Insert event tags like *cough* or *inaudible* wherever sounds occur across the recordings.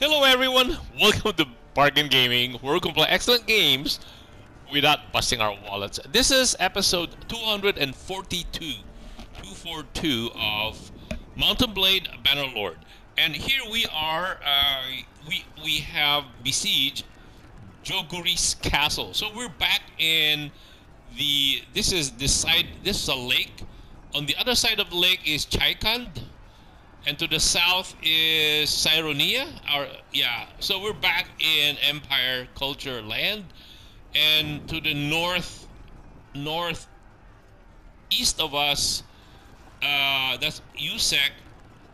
Hello everyone, welcome to Bargain Gaming, where we can play excellent games without busting our wallets. This is episode 242, 242 of Mount & Blade Bannerlord. And here we are, uh, we, we have besieged Joguris castle. So we're back in the, this is the side, this is a lake. On the other side of the lake is Chaikand and to the south is Cyronia. Our yeah, so we're back in Empire culture land, and to the north, north, east of us, uh, that's Usek.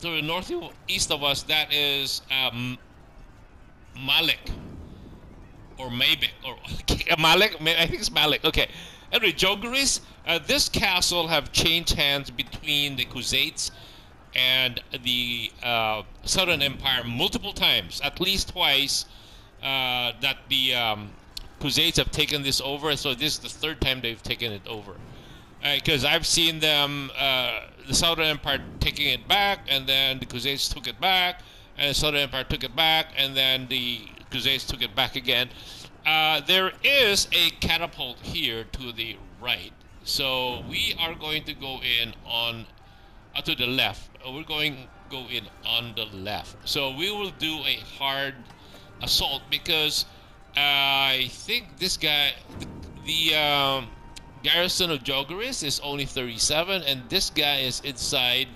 To the northeast of us, that is um, Malik or Mabek or *laughs* Malik. I think it's Malik. Okay. Anyway, Joguris. Uh, this castle have changed hands between the Khuzaits and the uh, Southern Empire multiple times, at least twice, uh, that the um, Crusades have taken this over. So this is the third time they've taken it over. Because uh, I've seen them, uh, the Southern Empire taking it back, and then the Crusades took it back, and the Southern Empire took it back, and then the Crusades took it back again. Uh, there is a catapult here to the right. So we are going to go in on uh, to the left. Uh, we're going go in on the left. So we will do a hard assault because I think this guy, the, the um, garrison of Joguris is only 37, and this guy is inside.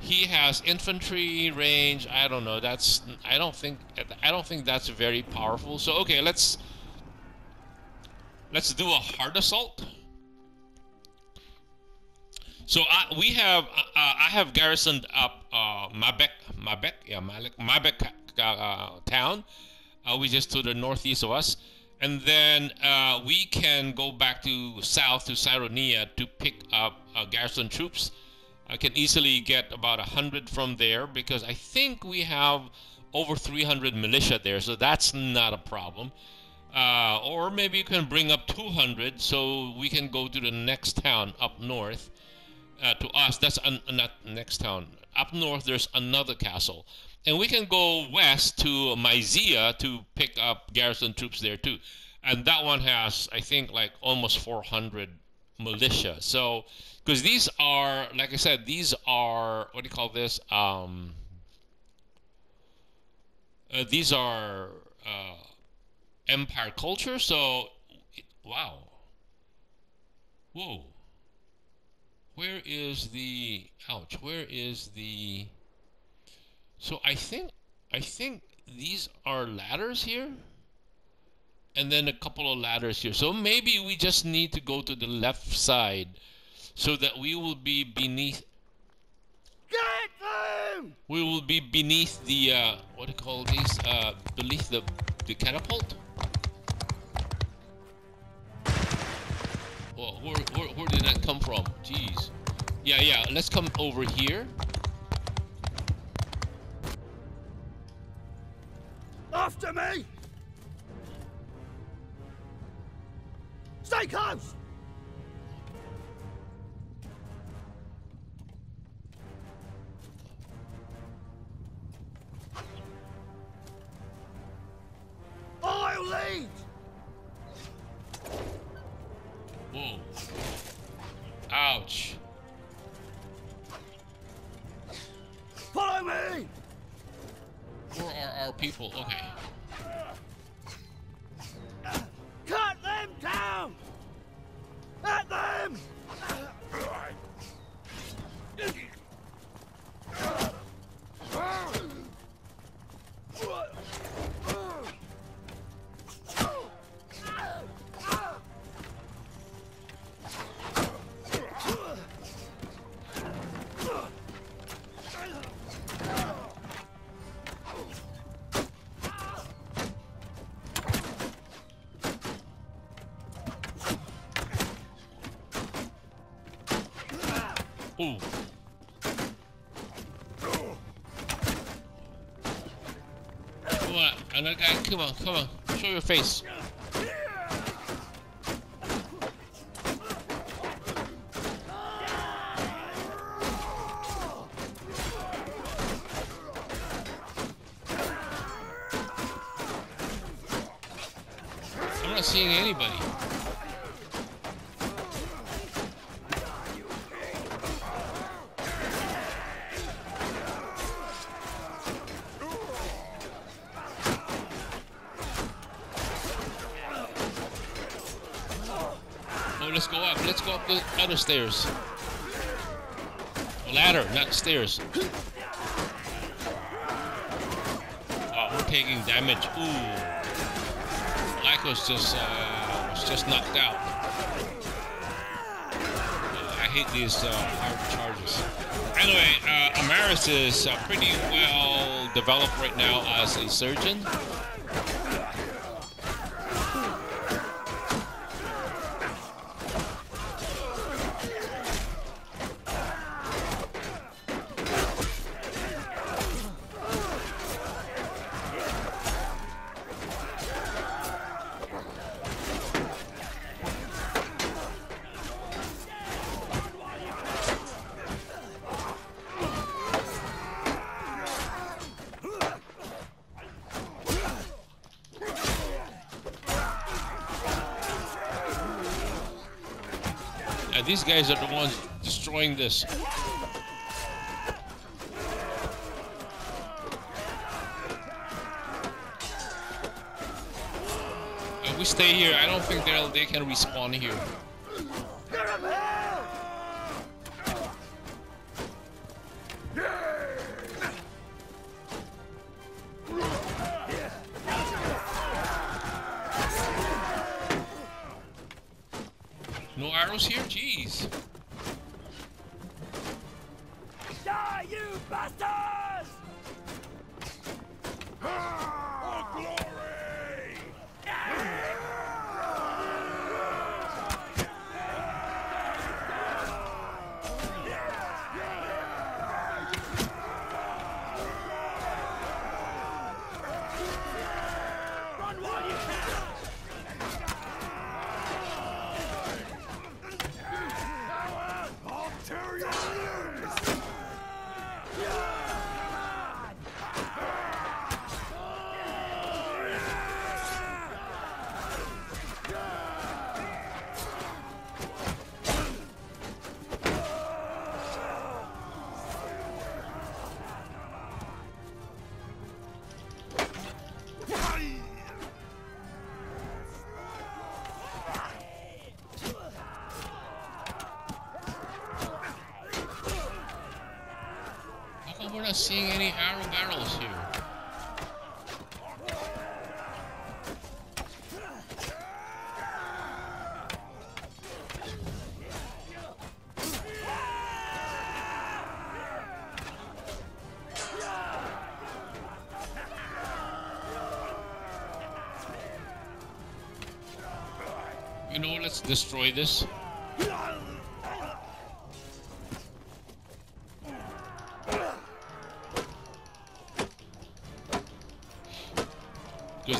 He has infantry range. I don't know. That's I don't think I don't think that's very powerful. So okay, let's let's do a hard assault. So I, we have uh, I have garrisoned up uh, Mabek, Mabek, yeah, Malik, Mabek uh, town, uh, which is to the northeast of us, and then uh, we can go back to south to Cyronia to pick up uh, garrison troops. I can easily get about a hundred from there because I think we have over 300 militia there, so that's not a problem. Uh, or maybe you can bring up 200 so we can go to the next town up north uh, to us, that's an, not next town. Up north, there's another castle. And we can go west to Myzia to pick up garrison troops there too. And that one has, I think, like almost 400 militia. So, because these are, like I said, these are, what do you call this? Um, uh, these are uh, empire culture. So, wow. Whoa where is the ouch where is the so I think I think these are ladders here and then a couple of ladders here so maybe we just need to go to the left side so that we will be beneath Get them! we will be beneath the uh, what do you call these uh, beneath the the catapult Where, where, where did that come from? Jeez. Yeah, yeah, let's come over here. After me! Stay close! Whoa. Ouch. Follow me! Where are our people? Okay. Ooh. Come on, another guy, come on, come on, show your face. I'm not seeing anybody. Oh, let's go up. Let's go up the other stairs. Ladder, not stairs. Oh, we're taking damage. Ooh. Like was just uh, was just knocked out. I hate these uh, hard charges. Anyway, uh, Amaris is uh, pretty well developed right now as a surgeon. These guys are the ones destroying this. If we stay here, I don't think they'll they can respawn here. No arrows here? Jeez. Die, you bastards! Ah! Not seeing any arrow barrels here? You know, let's destroy this.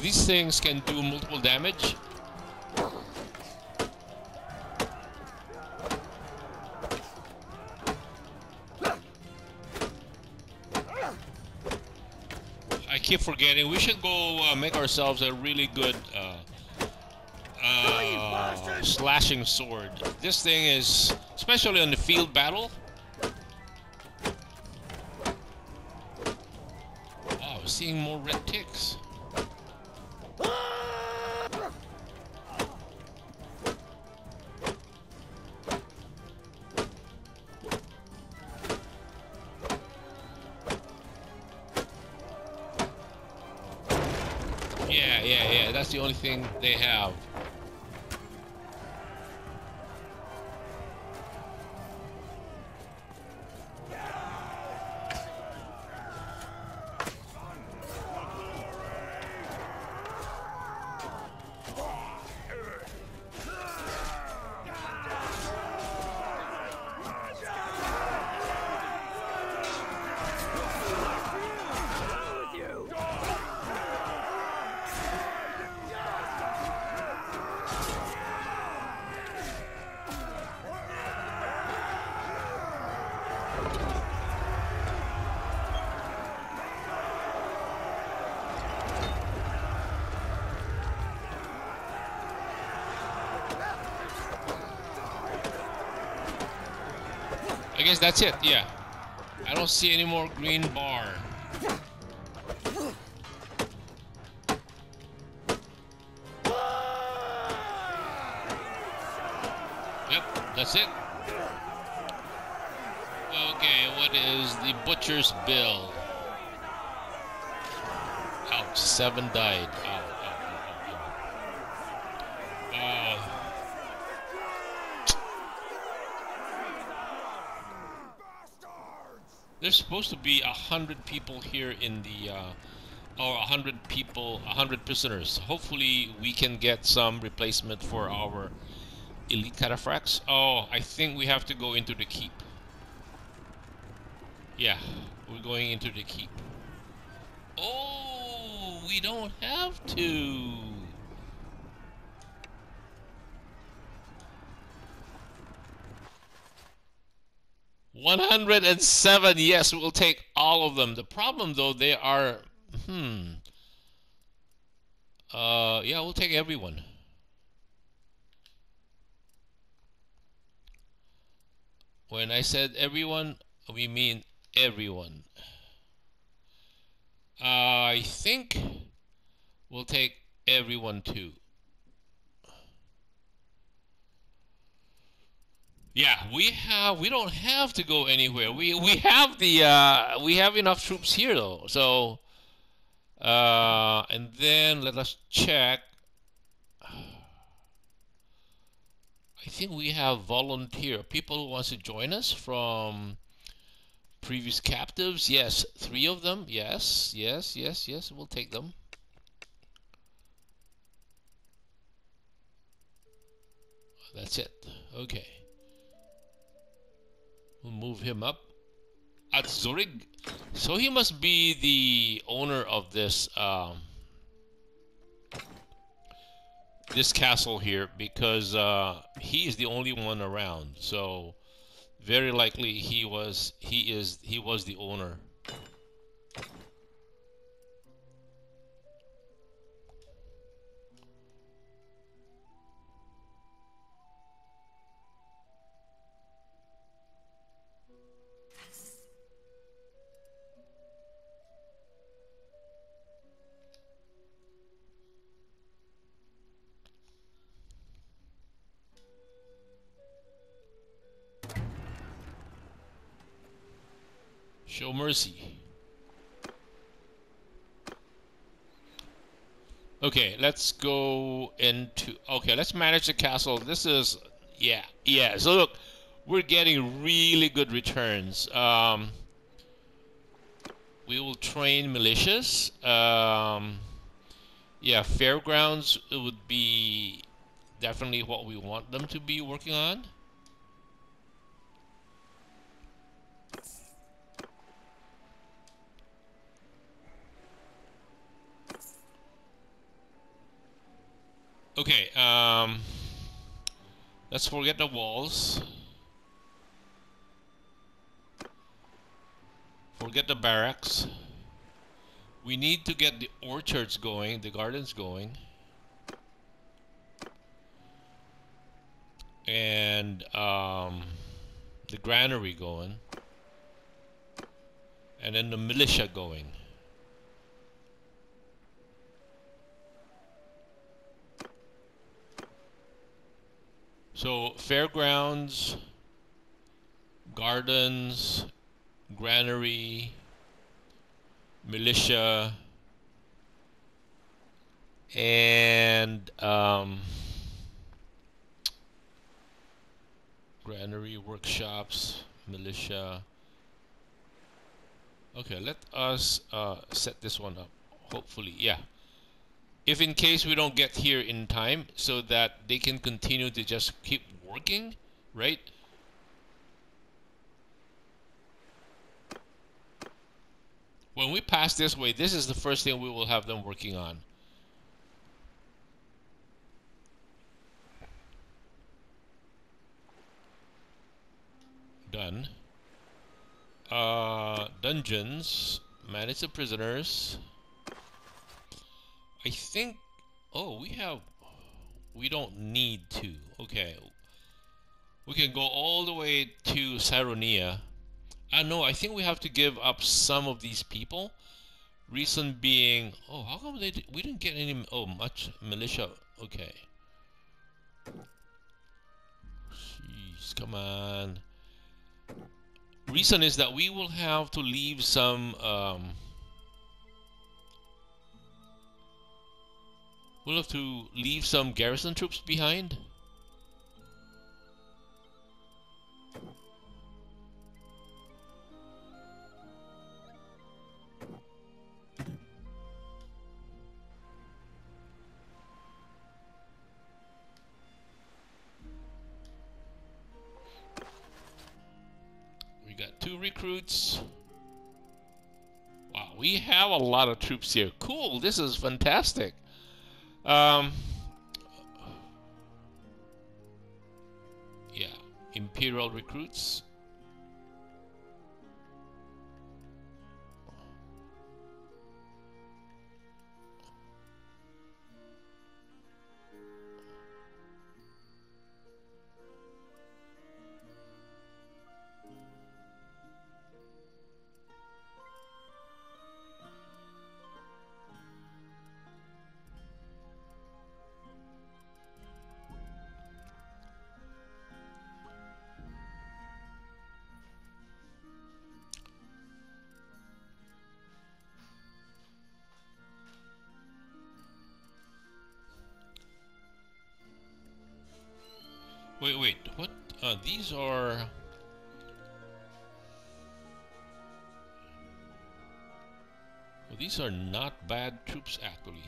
These things can do multiple damage. I keep forgetting. We should go uh, make ourselves a really good uh, uh, slashing sword. This thing is, especially on the field battle. Seeing more red ticks. Yeah, yeah. That's the only thing they have. I guess that's it, yeah. I don't see any more green bar. Yep, that's it. Okay, what is the butcher's bill? Ouch, seven died. There's supposed to be a hundred people here in the, uh, or a hundred people, a hundred prisoners. Hopefully, we can get some replacement for our elite cataphracts. Oh, I think we have to go into the keep. Yeah, we're going into the keep. Oh, we don't have to. One hundred and seven. Yes, we'll take all of them. The problem, though, they are. Hmm. Uh, yeah, we'll take everyone. When I said everyone, we mean everyone. Uh, I think we'll take everyone too. Yeah, we have. We don't have to go anywhere. We we have the. Uh, we have enough troops here though. So, uh, and then let us check. I think we have volunteer people who wants to join us from previous captives. Yes, three of them. Yes, yes, yes, yes. We'll take them. That's it. Okay. Move him up. At Zurich. So he must be the owner of this um, this castle here because uh, he is the only one around. So very likely he was he is he was the owner. Show mercy. Okay, let's go into... Okay, let's manage the castle. This is... Yeah, yeah. So look, we're getting really good returns. Um, we will train militias. Um, yeah, fairgrounds would be definitely what we want them to be working on. Okay, um, let's forget the walls. Forget the barracks. We need to get the orchards going, the gardens going. And um, the granary going. And then the militia going. So fairgrounds, gardens, granary, militia, and um, granary workshops, militia. Okay, let us uh, set this one up. Hopefully, yeah if in case we don't get here in time so that they can continue to just keep working right? When we pass this way this is the first thing we will have them working on. Done. Uh, dungeons manage the prisoners I think... Oh, we have... We don't need to. Okay. We can go all the way to Cyronia. I know, I think we have to give up some of these people. Reason being, oh, how come they we didn't get any? Oh, much militia. Okay. Jeez, come on. Reason is that we will have to leave some. Um, we'll have to leave some garrison troops behind. We got two recruits. Wow, we have a lot of troops here. Cool, this is fantastic. Um, yeah, Imperial recruits. Wait, wait, what? Uh, these are... Well, these are not bad troops, actually.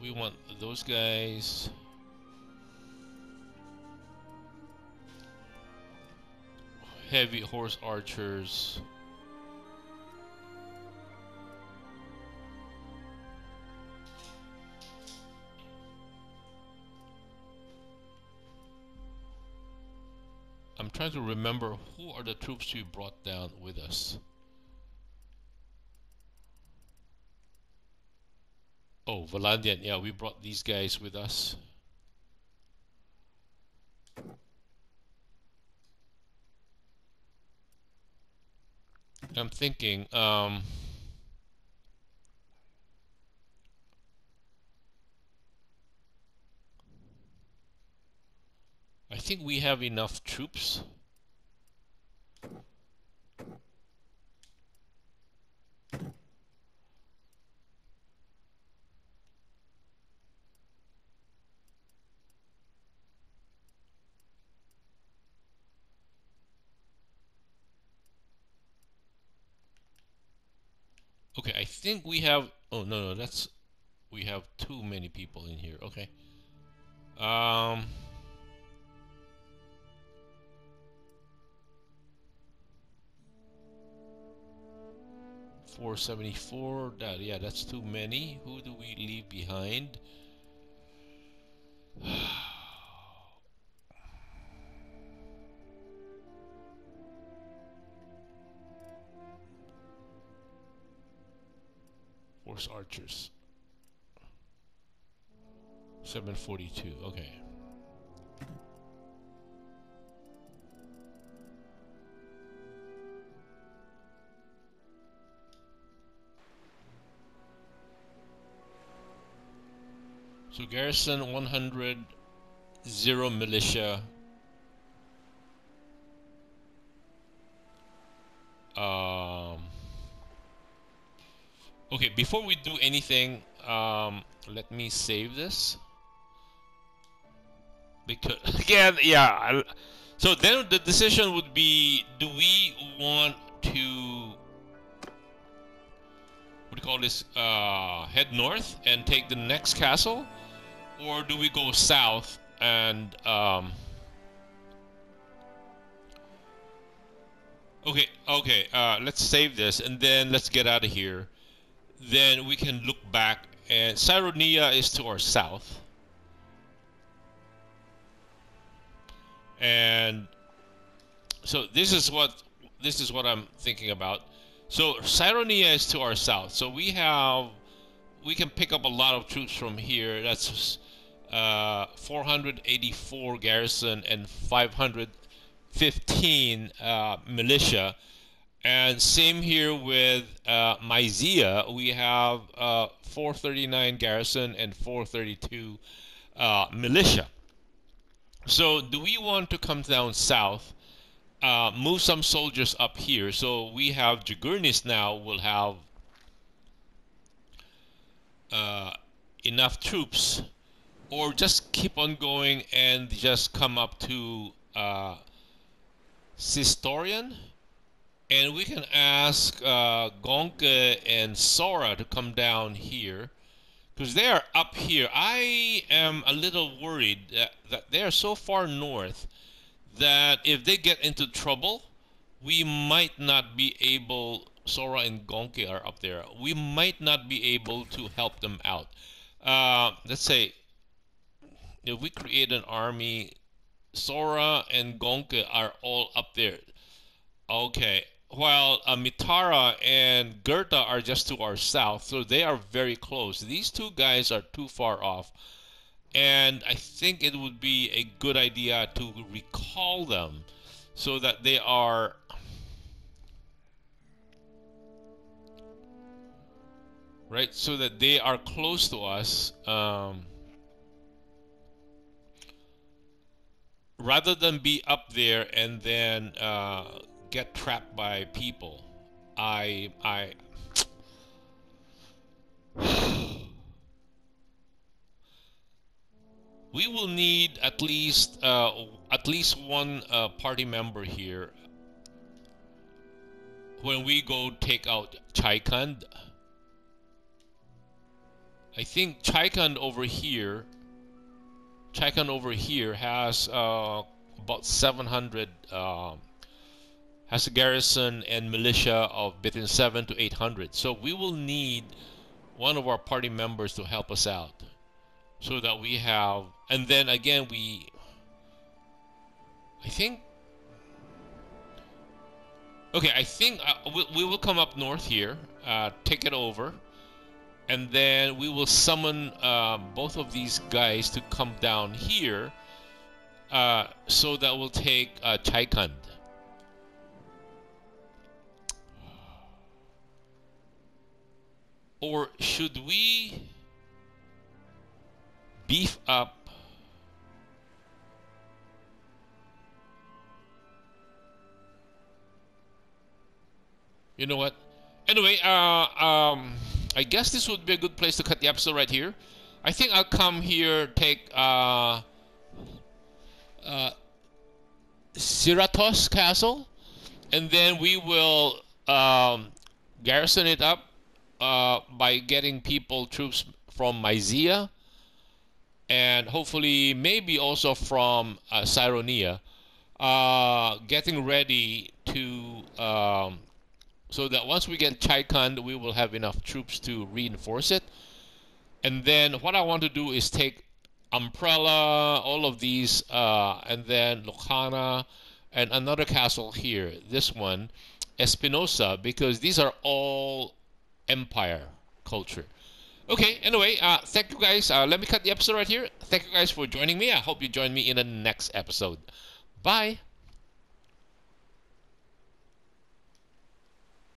We want those guys... Heavy horse archers... I'm trying to remember who are the troops we brought down with us. Valandian, yeah, we brought these guys with us. I'm thinking, um, I think we have enough troops. Okay, I think we have... Oh, no, no, that's... We have too many people in here. Okay. Um... 474 that yeah that's too many who do we leave behind Archers 742 okay So garrison 100, zero militia. Before we do anything, um, let me save this. Because *laughs* again, yeah. I, so then the decision would be: Do we want to what do you call this? Uh, head north and take the next castle, or do we go south and um, okay okay uh, let's save this and then let's get out of here then we can look back and Cyronia is to our south. And so this is what this is what I'm thinking about. So Cyronia is to our south. So we have we can pick up a lot of troops from here. That's uh, 484 garrison and 515 uh, militia. And same here with uh, Mysia, we have uh, 439 garrison and 432 uh, militia. So do we want to come down south, uh, move some soldiers up here? So we have Joguris now will have uh, enough troops or just keep on going and just come up to uh, Sistorian and we can ask uh, Gonke and Sora to come down here because they are up here. I am a little worried that, that they are so far north that if they get into trouble, we might not be able, Sora and Gonke are up there, we might not be able to help them out. Uh, let's say if we create an army, Sora and Gonke are all up there. Okay, while uh, Mitara and Gerta are just to our south, so they are very close. These two guys are too far off. And I think it would be a good idea to recall them so that they are right so that they are close to us um, rather than be up there and then uh, get trapped by people, I I *sighs* we will need at least uh, at least one uh, party member here when we go take out Chaikand. I think Chaikand over here Chaikand over here has uh, about 700 uh, has a garrison and militia of between 7 to 800 so we will need one of our party members to help us out so that we have and then again we I think okay I think uh, we, we will come up north here uh, take it over and then we will summon uh, both of these guys to come down here uh, so that we'll take uh, Chaikand. Or should we beef up you know what anyway uh um I guess this would be a good place to cut the episode right here. I think I'll come here, take uh, uh, Castle, and then we will um, garrison it up uh, by getting people, troops from Mysia, and hopefully maybe also from uh, Cyronia, uh, getting ready to um, so that once we get Chaikand, we will have enough troops to reinforce it. And then what I want to do is take Umbrella, all of these, uh, and then Lucana, and another castle here, this one, Espinosa, because these are all empire culture. Okay, anyway, uh, thank you guys. Uh, let me cut the episode right here. Thank you guys for joining me. I hope you join me in the next episode. Bye.